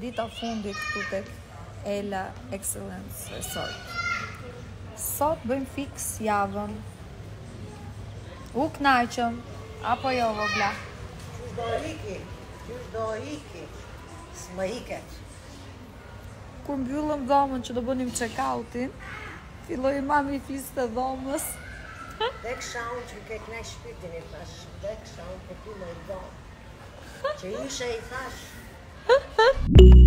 dita fundit këtu tek Ela Excellence Resort. Sot bëjmë fix javën. U knaqëm apo jo vogla? Do iki. Do iki. S'më ike. Kur mbyllëm dhomën që do bënim check-outin, filloi mami fiste dhomës. Tek shaun që ke knaq shpirtin e pash. Tek shaun po ti më dhom. Që ishe i thash, 哈 哈